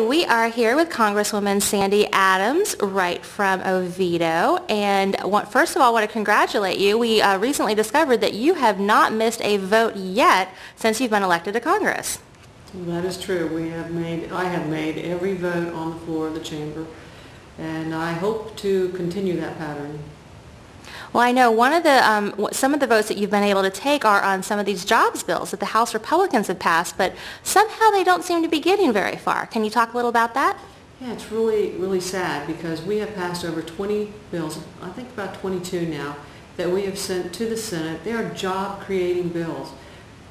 We are here with Congresswoman Sandy Adams, right from Oviedo. And want, first of all, I want to congratulate you. We uh, recently discovered that you have not missed a vote yet since you've been elected to Congress. That is true. We have made, I have made every vote on the floor of the chamber, and I hope to continue that pattern. Well, I know one of the, um, some of the votes that you've been able to take are on some of these jobs bills that the House Republicans have passed, but somehow they don't seem to be getting very far. Can you talk a little about that? Yeah, it's really, really sad because we have passed over 20 bills, I think about 22 now, that we have sent to the Senate. They are job-creating bills.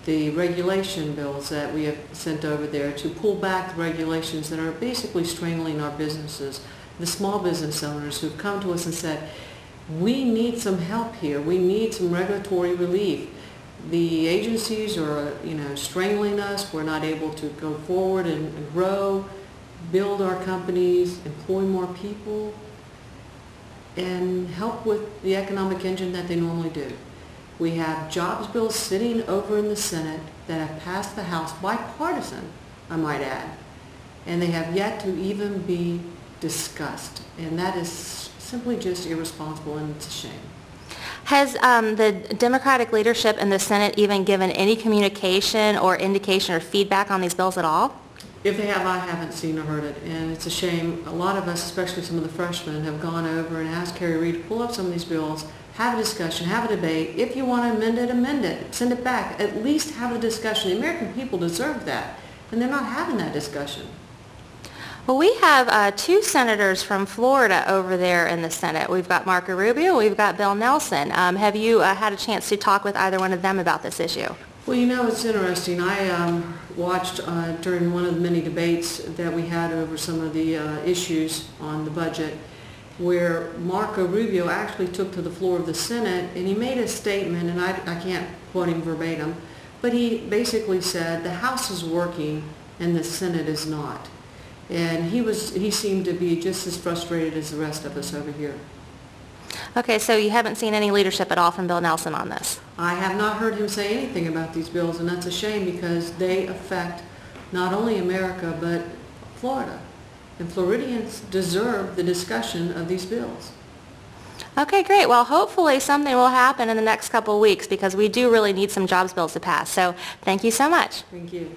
The regulation bills that we have sent over there to pull back the regulations that are basically strangling our businesses. The small business owners who've come to us and said, we need some help here. We need some regulatory relief. The agencies are, you know, strangling us. We're not able to go forward and, grow, build our companies, employ more people, and help with the economic engine that they normally do. We have jobs bills sitting over in the Senate that have passed the House bipartisan, I might add, and they have yet to even be discussed. And that is simply just irresponsible and it's a shame. Has um, the Democratic leadership in the Senate even given any communication or indication or feedback on these bills at all? If they have, I haven't seen or heard it, and it's a shame. A lot of us, especially some of the freshmen, have gone over and asked Harry Reid to pull up some of these bills, have a discussion, have a debate. If you want to amend it, amend it. Send it back. At least have the discussion. The American people deserve that, and they're not having that discussion. Well, we have uh, two senators from Florida over there in the Senate. We've got Marco Rubio, we've got Bill Nelson. Um, have you uh, had a chance to talk with either one of them about this issue? Well, you know, it's interesting. I um, watched uh, during one of the many debates that we had over some of the uh, issues on the budget where Marco Rubio actually took to the floor of the Senate and he made a statement, and I, I can't quote him verbatim, but he basically said the House is working and the Senate is not. And he was he seemed to be just as frustrated as the rest of us over here. Okay, so you haven't seen any leadership at all from Bill Nelson on this? I have not heard him say anything about these bills, and that's a shame because they affect not only America but Florida. And Floridians deserve the discussion of these bills. Okay, great. Well, hopefully something will happen in the next couple of weeks because we do really need some jobs bills to pass. So thank you so much. Thank you.